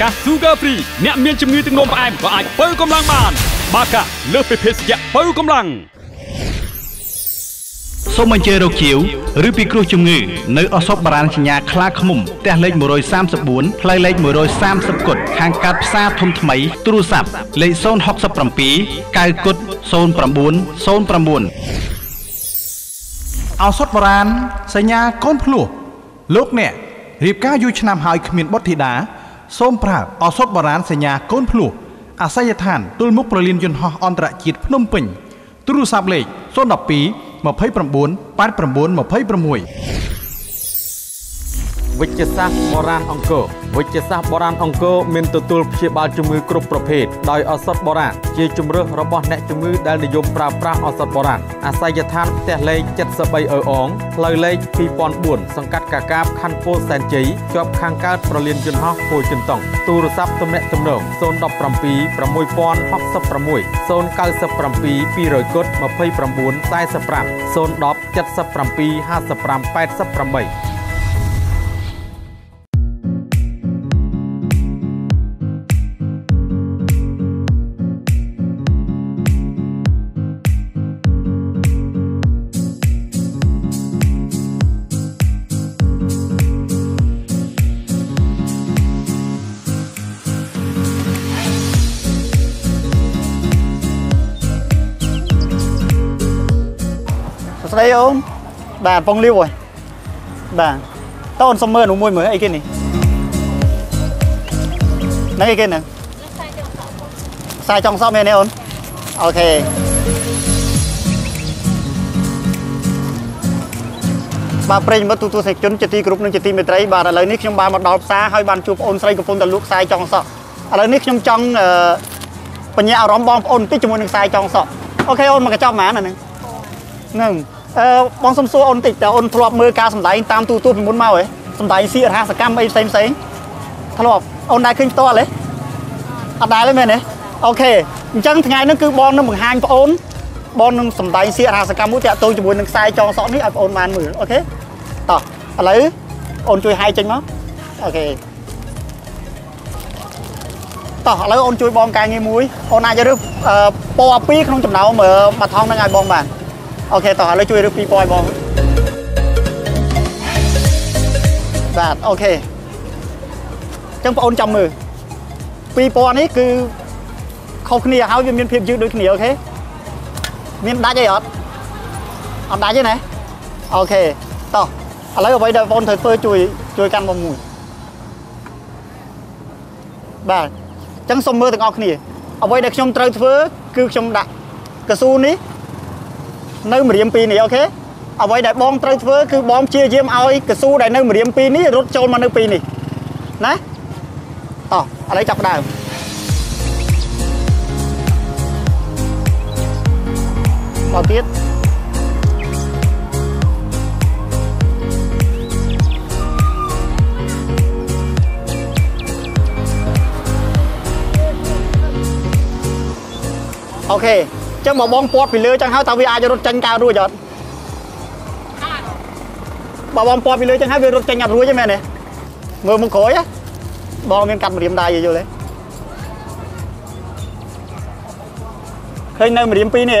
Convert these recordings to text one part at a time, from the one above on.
កា Sugar Free អ្នកមានជំងឺទឹកនោមផ្អែមក៏អាចបើកម្លាំងបាន បាកាលើសពីភេសជ្ជៈបើកម្លាំងសូមអញ្ជើញរកជាវឬពិគ្រោះជំងឺនៅអសពបារាណសញ្ញាខ្លាឃ្មុំផ្ទះលេខ134ផ្លូវលេខ130គុតខាងកាត់ផ្សារធំថ្មី ទូរស័ព្ទលេខ067 9គុត0909ឱសថបុរាណសញ្ញាកូនភ្លោះលោកអ្នករៀបការយូរឆ្នាំហើយគ្មានបុត្រធីតា សូមប្រើឱសថបុរាណសញ្ញាកូនភ្លោះអាស័យដ្ឋានទល់មុខប្រលានយន្តហោះអន្តរជាតិភ្នំពេញទូរស័ព្ទលេខ012 29 89 26 វិជ្ជសាស្ត្របុរាណអង្គរវិជ្ជសាស្ត្របុរាណអង្គរមានទទួលព្យាបាលជំងឺគ្រប់ប្រភេទដោយឱសថបុរាណជាជំរើសរបស់អ្នកជំងឺដែលនិយមប្រើប្រាស់ឱសថបុរាណអាស័យដ្ឋានផ្ទះលេខ73អឺអងផ្លូវលេខ2004សង្កាត់កាកាបខណ្ឌពោធិ៍សែនជ័យជាប់ខាងកើតប្រលានយន្តហោះពោធិ៍ចិនតុងទូរស័ព្ទទំនាក់ទំនង017 6066 097 200គុត29 45 010 77 55 88 ស្ដីអូនបាទពងលាវហើយបាទតើអូនសុំមើលនោះមួយមើលអីគេនេះហ្នឹងអីគេហ្នឹងខ្សែចុងសក់មែនទេអូនអូខេបាទប្រិយមិត្តទូទស្សនិកជនជាទីគោរពនិងជាទីមេត្រីបាទឥឡូវនេះខ្ញុំបានមកដល់ផ្សារហើយបានជួបបងអូនស្រីកំពុងតែលក់ខ្សែចុងសក់ឥឡូវនេះខ្ញុំចង់បញ្ញាអារម្មណ៍បងប្អូនបន្តិចជាមួយនឹងខ្សែចុងសក់OK អូនមកកញ្ចប់ហ្មងអាហ្នឹងហ្នឹង អឺបងសុំសួរអូនតិចតើអូនធ្លាប់មើលការសម្ដែងតាមទូទួលពីមុនមកហ៎សម្ដែងសៀករហ័សកម្មអីផ្សេងផ្សេងធ្លាប់អូនដែរឃើញផ្ទាល់ហ៎អត់ដែរទេមែនទេ OK អញ្ចឹងថ្ងៃនេះគឺបងនឹងបង្ហាញបងអូនបងនឹងសម្ដែងសៀករហ័សកម្មមួយទាក់ទងជាមួយនឹងខ្សែចងសក់នេះឲ្យបងអូនបានមើល OK តោះឥឡូវអូនជួយហាយចេញមក OKតោះឥឡូវអូនជួយបងកាយងារមួយអូនអាចរើសពណ៌ពីរក្នុងចំណោមមួយថងហ្នឹងឲ្យបងបាន OK តោះឥឡូវជួយរើស2000ឲ្យបងបាទ OK អញ្ចឹងបងអូនចាំមើល2000នេះគឺខុសគ្នាហើយវាមានភាពយឺតដូចគ្នា OK មានដាច់អីអត់អត់ដាច់ទេណា OK តោះឥឡូវអ្វីដែលបងត្រូវធ្វើជួយជួយកាន់មកមួយបាទអញ្ចឹងសូមមើលទាំងអស់គ្នាអ្វីដែលខ្ញុំត្រូវធ្វើគឺខ្ញុំដាក់កស៊ូនេះ នៅម្រាមពីរនេះអូខេអ្វីដែលបងត្រូវធ្វើគឺបងព្យាយាមឲ្យកស៊ូដែលនៅម្រាមពីរនេះរត់ចូលមកនៅពីរនេះណាតោះឥឡូវចាប់ដើមមកទៀតអូខេ ចឹងបើបងពាត់ពីលើចឹងហើយតើវាអាចរត់ចេញកើតរួចអត់បើបងពាត់ពីលើចឹងហើយវារត់ចេញអត់រួចទេមែនទេមើលមុខក្រោយហ៎បងមានកាត់ម្រាមដៃយល់ទេឃើញនៅម្រាមពីរនេះ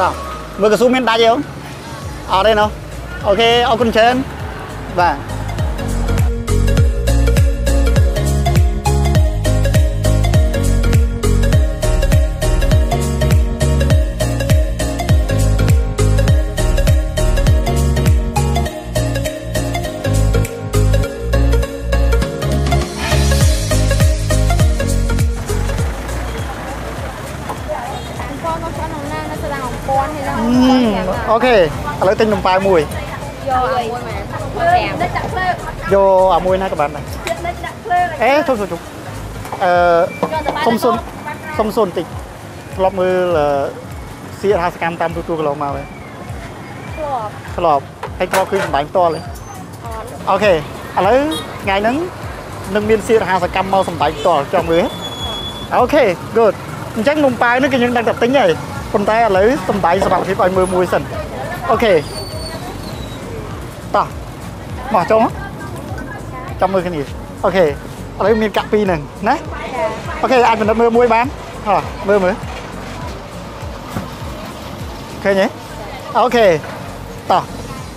តោះមើលកស៊ូមានដាច់ទេអូនអត់ទេណូអូខេអរគុណច្រើនបាទ OK ឥឡូវទិញនំប៉ាវមួយយកអាមួយមែនយកអាមួយណាក៏បានដែរអេជុំជុំអឺសុំសុនសុំសុនតិចធ្លាប់មើលសៀករហ័សកម្មតាមទូទួលកន្លងមកហ៎ធ្លាប់ធ្លាប់ហើយក៏គឺសម្ដែងផ្ទាល់ទេ OK ឥឡូវថ្ងៃហ្នឹងនឹងមានសៀករហ័សកម្មមកសម្ដែងផ្ទាល់ចង់មើល OK good អញ្ចឹងនំប៉ាវនេះគឺយើងដឹងតែទិញហើយ ប៉ុន្តែឥឡូវសម្ដែងសមត្ថភាពឲ្យមើលមួយសិន OK តោះមកចុះមកចាំមើលគ្នា OK ឥឡូវមានកាក់ពីរហ្នឹងណា OK អាចពិនិត្យមើលមួយបានហ៎មើលមើលឃើញទេ OK តោះ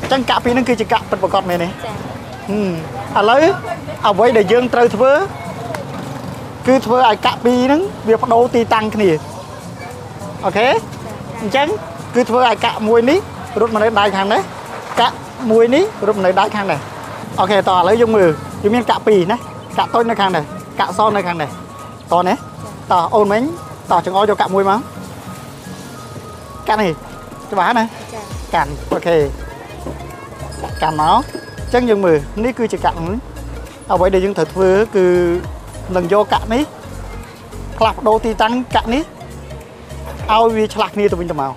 អញ្ចឹងកាក់ពីរហ្នឹងគឺជាកាក់ពិតប្រាកដមែនទេចាហឹមឥឡូវអ្វីដែលយើងត្រូវធ្វើគឺធ្វើឲ្យកាក់ពីរហ្នឹងវាបដូរទីតាំងគ្នា អូខេអញ្ចឹងគឺធ្វើឲ្យកាក់មួយនេះរត់មកនៅដៃខាងនេះកាក់មួយនេះរត់មកនៅដៃខាងនេះអូខេតោះឥឡូវយើងមើលវាមានកាក់ពីរណាកាក់តូចនៅខាងនេះកាក់សនៅខាងនេះតោះនេះតោះអូនមិញតោះចង្អុលយកកាក់មួយមកកាក់នេះច្បាស់ណាចាកាន់អូខេកាន់មកអញ្ចឹងយើងមើលនេះគឺជាកាក់ហ្នឹងអ្វីដែលយើងត្រូវធ្វើគឺនឹងយកកាក់នេះផ្លាស់ប្ដូរទីតាំងកាក់នេះ ឲ្យវាឆ្លាស់គ្នាទៅវិញទៅមក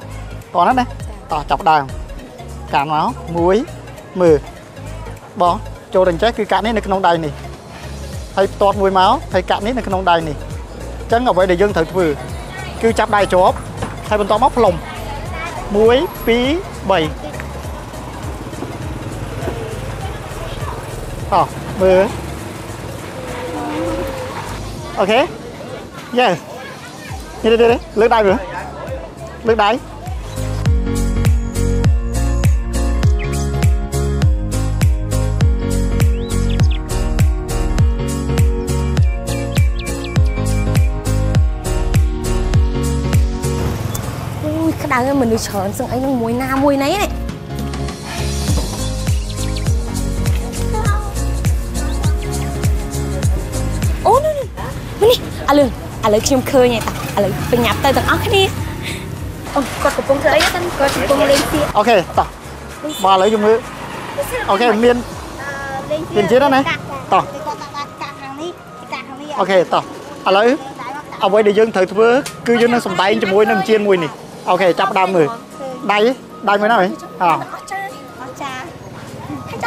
តោះណាណាតោះចាប់ដើមកាន់មកមួយមើលបោះចូលទៅចេះគឺកាក់នេះនៅក្នុងដៃនេះហើយផ្ទាត់មួយមកហើយកាក់នេះនៅក្នុងដៃនេះអញ្ចឹងអ្វីដែលយើងត្រូវធ្វើគឺចាប់ដៃជាប់ហើយបន្តមកផ្លុំ1 2 3អោះមើលអូខេ Yes នេះនេះនេះលើកដៃមើល លើកដៃអូយក្តៅហើយមនុស្សច្រើនសឹងអីនឹងមួយណាមួយណីនេះអូនេះនេះនេះឥឡូវឥឡូវខ្ញុំឃើញហើយតាឥឡូវបញ្ញាប់ទៅទាំងអស់គ្នា អូគាត់កំពុងធ្វើអីតាគាត់កំពុងលេងសៀក OK តោះមកឥឡូវយើងមើល OK មានមានជាតិហ្នឹងណាតោះគេគាត់ដាក់កាក់ខាងនេះកាក់ខាងនេះ OK តោះឥឡូវអ្វីដែលយើងត្រូវធ្វើគឺយើងនឹងសម្ដែងជាមួយនឹងជៀនមួយនេះអូខេចាប់ផ្ដើមមើលដៃដៃមួយណាហ៎អោអស់ចាអស្ចារ្យ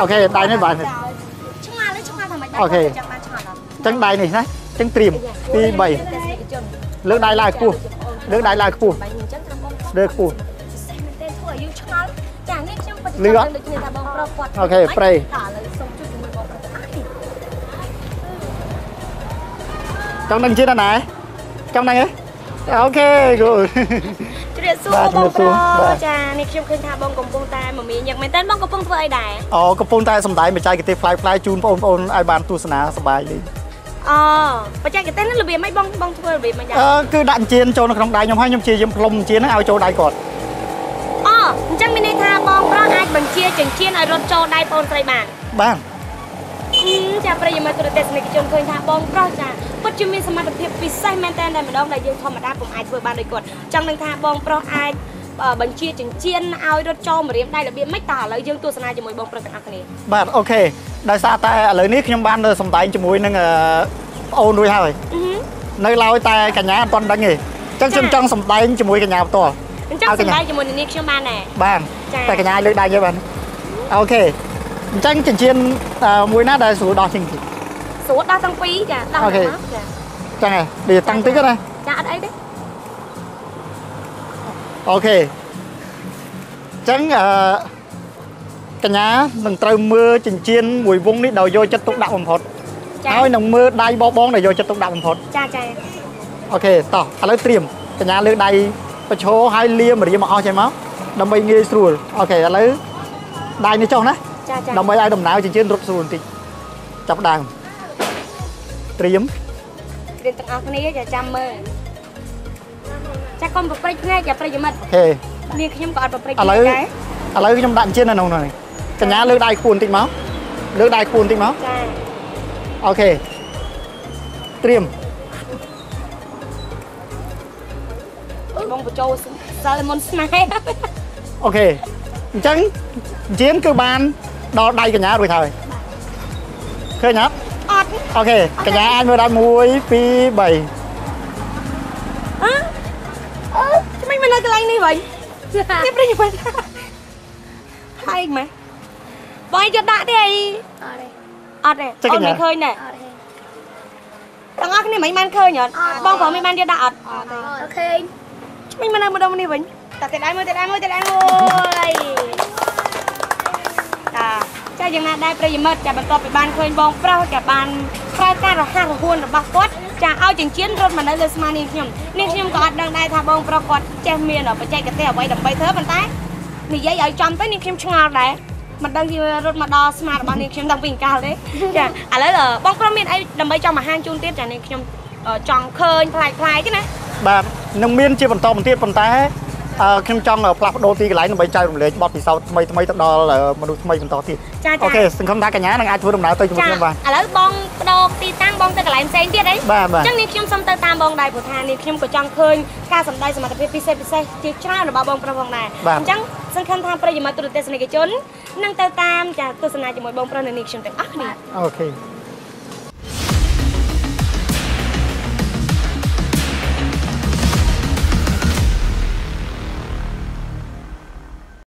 អូខេដៃនេះបាទឆ្ងល់លើឆ្ងល់ថាមិនអូខេចាំបានឆ្ងល់ដល់ចឹងដៃនេះណាចឹងត្រៀម2 3លើកដៃឡើងខ្ពស់លើកដៃឡើងខ្ពស់ បាញ់អញ្ចឹងថាបងលើកខ្ពស់សេះមែនទេធ្វើឲ្យយើងឆ្ងល់ចានេះខ្ញុំពិតលឺអត់ដូចគ្នាថាបងប្រុសគាត់អូខេប្រេតើឥឡូវសូមជួយជាមួយបងប្រុសទាំងអស់នេះចង់ដឹងជាតិណាចង់ដឹងទេអូខេ good ជ្រាបសួរបាទបងប្រុសជំរាបសួរបាទចានេះខ្ញុំឃើញថាបងកំពុងតែមមាញឹកមែនតើបងកំពុងធ្វើអីដែរអូកំពុងតែសម្ដែងបច្ចេកទេសផ្លាយផ្លាយជូនបងប្អូនឲ្យបានទស្សនាសប្បាយលេង អូបច្ចេកទេសនេះរបៀបម៉េចបងបងធ្វើរបៀបម៉េចដែរអឺគឺដាក់អញ្ជៀនចូលនៅក្នុងដៃខ្ញុំហើយខ្ញុំព្យាយាមផ្លុំអញ្ជៀនហ្នឹងឲ្យចូលដៃគាត់អូអញ្ចឹងមានន័យថាបងប្រុសអាចបញ្ជាចិញ្ចៀនឲ្យរត់ចូលដៃបងស្រីបានបានអឺចាប្រិយមិត្តទូរទស្សនិកជនឃើញថាបងប្រុសចាពិតជាមានសមត្ថភាពពិសេសមែនតើតែម្ដងដែលយើងធម្មតាពុំអាចធ្វើបានដូចគាត់ចង់នឹងថាបងប្រុសអាចអឺបញ្ជាចិញ្ចៀនឲ្យរត់ចូលម្រាមដៃរបៀបម៉េចតើឥឡូវយើងទស្សនាជាមួយបងប្រុសទាំងអស់គ្នាបាទអូខេដោយសារតែឥឡូវនេះខ្ញុំបានទៅសម្ដែងជាមួយនឹងអឺ ប្អូនរួចហើយអឺហឺនៅឡើយតែកញ្ញាអត់ទាន់ដឹងទេអញ្ចឹងខ្ញុំចង់សម្ដែងជាមួយកញ្ញាផ្ទាល់អញ្ចឹងឲ្យកញ្ញាសម្ដែងជាមួយនឹងនាងខ្ញុំបានដែរបានចា៎តែកញ្ញាលើកដៃយកបាន OK អញ្ចឹងចិញ្ចៀនអឺមួយណាដែលស្រួលដោះជាងគេស្រួលដោះទាំងពីរចាដោះ OK ទាំងមកចាចឹងហ៎វាតាំងតិចណាចាអត់អីទេ OK អញ្ចឹងអឺកញ្ញានឹងត្រូវមើលចិញ្ចៀនមួយវងនេះដោយយកចិត្តទុកដាក់បំផុតចា ហើយនឹងមើលដៃបបងដែលយកចិត្តទុកដាក់បំផុតចាចា OK តោះឥឡូវត្រៀមកញ្ញាលើកដៃប្រឈរហើយលាមរៀមមកអស់ចេញមកដើម្បីងាយស្រួលអូខេឥឡូវដៃនេះចុះណាចាចាដើម្បីឲ្យដំណើរចិញ្ចៀនរត់ស្រួលបន្តិចចាប់ដើមត្រៀមរៀនទាំងអស់គ្នាចាចាំមើលចាកុំប្រព្រឹត្តភ្នែកចាប្រិយមិត្តអូខេនាងខ្ញុំក៏អត់ប្រព្រឹត្តឥភ្នែឡូកវដែរឥឡូវខ្ញុំដាក់ចិញ្ចៀននៅក្នុងនេះកញ្ញាលើកដៃខ្ពស់បន្តិចមកលើកដៃខ្ពស់បន្តិចមកចា អូខេត្រៀមបងបញ្ចូលសិលមុនស្នេហ៍អូខេអញ្ចឹងចិញ្ចៀនគឺបានដល់ដៃកញ្ញារួចហើយឃើញអត់អត់អូខេកញ្ញាអាចមើលដល់1 2 3អើអឺឆ្មេញមកនៅកន្លែងនេះវិញនេះប្រិយមិត្តហើយម៉េចបងឯងយកដាក់ទេអីអត់ទេ អត់ទេអូនមិនឃើញទេអត់ទេទាំងអស់គ្នាមិនបានឃើញអត់បងប្រុសមិនបានយកដាក់អត់អត់ទេអូខេមិនមកនៅម្ដងនេះវិញតាទៅដៃមួយទៅដៃមួយទៅដៃមួយតាចាយ៉ាងណាដែរប្រិយមិត្តចាបន្ទាប់ពីបានឃើញបងប្រុសចាបានប្រើការរហ័សរហួនរបស់គាត់ចាឲ្យចិញ្ចៀនរត់មកនៅលើស្មានាងខ្ញុំនាងខ្ញុំក៏អត់ដឹងដែរថាបងប្រុសគាត់ចេះមានបច្ចេកទេសអ្វីដើម្បីធ្វើប៉ុន្តែនិយាយឲ្យចំទៅនាងខ្ញុំឆ្ងល់ដែរ មិនដឹងជារត់មកដល់ស្មារបស់នាងខ្ញុំតាំងពីកាលទេចាឥឡូវបងប្រុសមានអីដើម្បីចង់បង្ហាញជូនទៀតចានាងខ្ញុំចង់ឃើញផ្លែកផ្លែកទេណាបាទនឹងមានជាបន្តបន្ទាប់ប៉ុន្តែអឺខ្ញុំចង់ផ្លាស់ប្ដូរទីកន្លែងដើម្បីចែករំលែកបទពិសោធន៍ថ្មីថ្មីទៅដល់មនុស្សថ្មីបន្តទៀតចាចាអូខេសង្ឃឹមថាកញ្ញានឹងអាចធ្វើដំណើរទៅជាមួយខ្ញុំបាទឥឡូវបងបដូរទីតាំងបងទៅកន្លែងផ្សេងទៀតអីបាទបាទអញ្ចឹងនាងខ្ញុំសូមទៅតាមបងដែរព្រោះថានាងខ្ញុំក៏ចង់ឃើញការសម្ដែងសមត្ថភាពពិសេសពិសេសជាច្រើនរបស់បងប្រុសផងដែរបាទអញ្ចឹងសង្ឃឹមថាប្រិយមិត្តទូរទស្សនិកជន នឹងទៅតាមចាទស្សនាជាមួយបងប្រុសនៅនាងខ្ញុំទាំងអស់គ្នាអូខេ